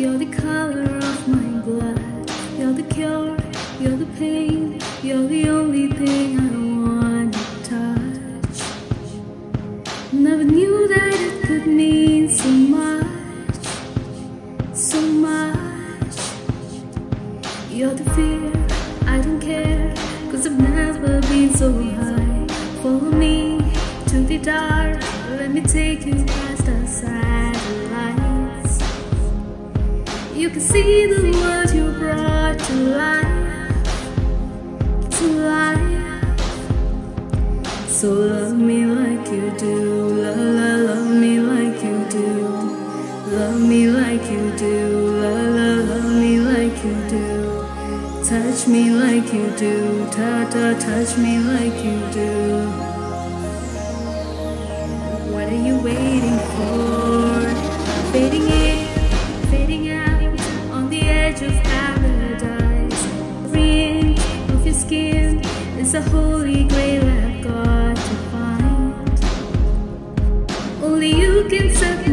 You're the color of my blood. You're the cure, you're the pain. You're the only thing I want to touch. Never knew that it could mean so much, so much. You're the fear, I don't care. Cause I've never been so high. You can see the world you brought to life, to life. So love me like you do, la la, love me like you do, love me like you do, la la, love me like you do. Touch me like you do, ta ta, touch me like you do. Edge of paradise. Ring of your skin is a holy grail I've got to find. Only you can set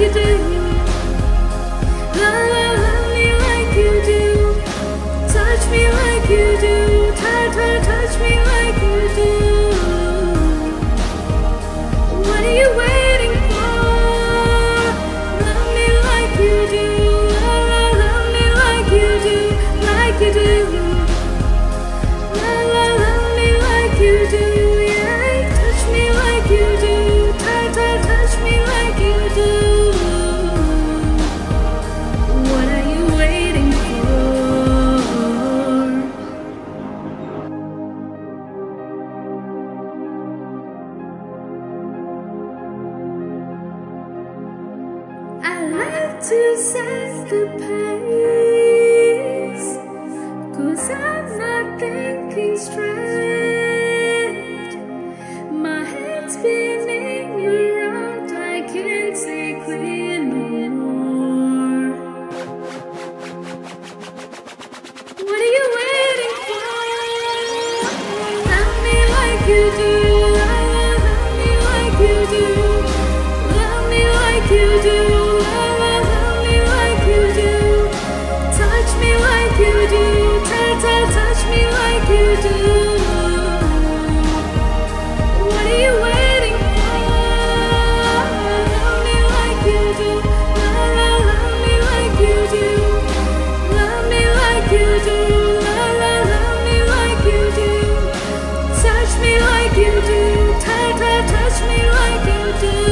you do. To set the pace, cause I'm not thinking straight. My head's spinning around, I can't see no more. What are you waiting for? Love me like you do, love me like you do. touch me like you do.